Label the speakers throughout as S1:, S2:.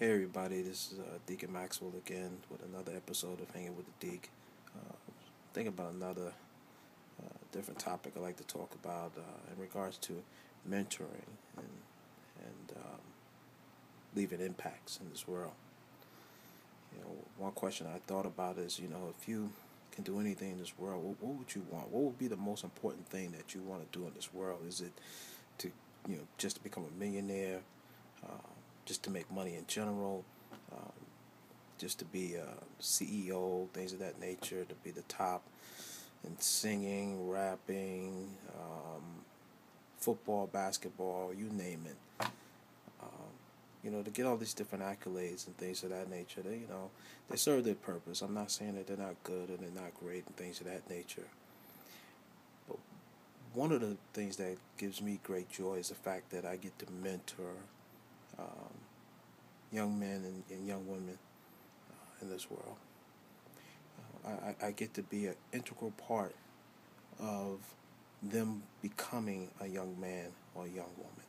S1: Hey everybody, this is uh, Deacon Maxwell again with another episode of Hanging with the Deacon. Uh, think about another uh, different topic I'd like to talk about uh, in regards to mentoring and and um, leaving impacts in this world. You know, one question I thought about is, you know, if you can do anything in this world, what, what would you want? What would be the most important thing that you want to do in this world? Is it to, you know, just to become a millionaire? Uh, just to make money in general, um, just to be a CEO, things of that nature, to be the top in singing, rapping, um, football, basketball, you name it. Um, you know, to get all these different accolades and things of that nature, they, you know, they serve their purpose. I'm not saying that they're not good and they're not great and things of that nature. But one of the things that gives me great joy is the fact that I get to mentor um, young men and, and young women uh, in this world. Uh, I, I get to be an integral part of them becoming a young man or a young woman.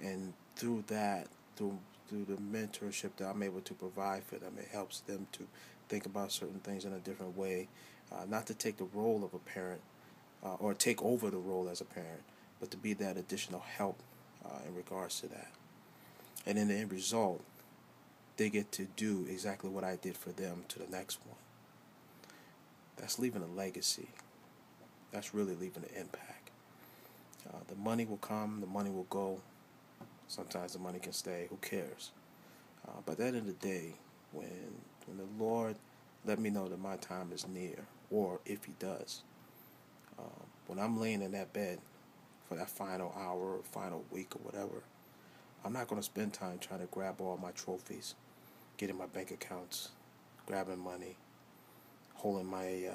S1: And through that, through through the mentorship that I'm able to provide for them, it helps them to think about certain things in a different way. Uh, not to take the role of a parent uh, or take over the role as a parent, but to be that additional help uh, in regards to that. And in the end result, they get to do exactly what I did for them to the next one. That's leaving a legacy. That's really leaving an impact. Uh, the money will come, the money will go. Sometimes the money can stay. Who cares? Uh, but at the end of the day, when when the Lord let me know that my time is near, or if He does, um, when I'm laying in that bed for that final hour, or final week, or whatever, I'm not going to spend time trying to grab all my trophies, getting my bank accounts, grabbing money, holding my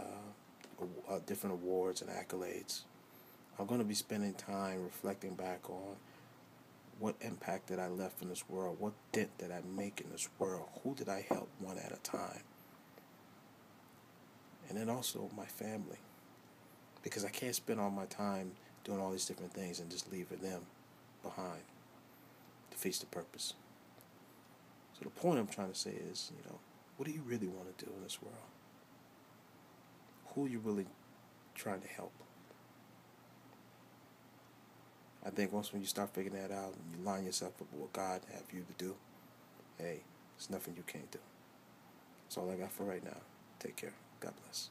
S1: uh, different awards and accolades. I'm going to be spending time reflecting back on what impact did I left in this world? What dent did I make in this world? Who did I help one at a time? And then also my family. Because I can't spend all my time doing all these different things and just leave them behind defeats the purpose. So the point I'm trying to say is, you know, what do you really want to do in this world? Who are you really trying to help? I think once when you start figuring that out and you line yourself up with what God have you to do, hey, there's nothing you can't do. That's all I got for right now. Take care. God bless.